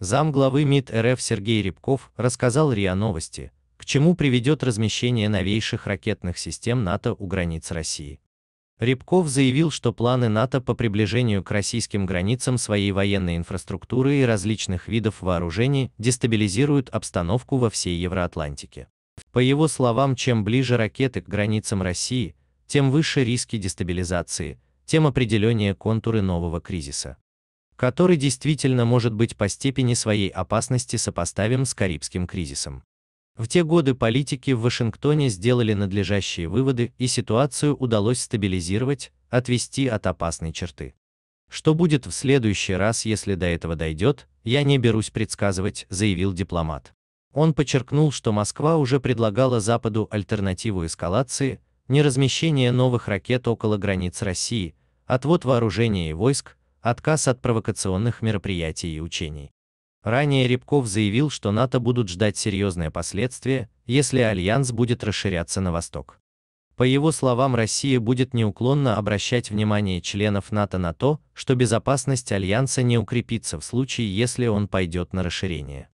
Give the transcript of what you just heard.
Зам главы МИД РФ Сергей Рябков рассказал РИА Новости, к чему приведет размещение новейших ракетных систем НАТО у границ России. Рябков заявил, что планы НАТО по приближению к российским границам своей военной инфраструктуры и различных видов вооружений дестабилизируют обстановку во всей Евроатлантике. По его словам, чем ближе ракеты к границам России, тем выше риски дестабилизации, тем определеннее контуры нового кризиса, который действительно может быть по степени своей опасности сопоставим с Карибским кризисом. В те годы политики в Вашингтоне сделали надлежащие выводы, и ситуацию удалось стабилизировать, отвести от опасной черты. Что будет в следующий раз, если до этого дойдет, я не берусь предсказывать, заявил дипломат. Он подчеркнул, что Москва уже предлагала Западу альтернативу эскалации, не размещение новых ракет около границ России, отвод вооружения и войск, отказ от провокационных мероприятий и учений. Ранее Рябков заявил, что НАТО будут ждать серьезные последствия, если альянс будет расширяться на восток. По его словам, Россия будет неуклонно обращать внимание членов НАТО на то, что безопасность альянса не укрепится в случае, если он пойдет на расширение.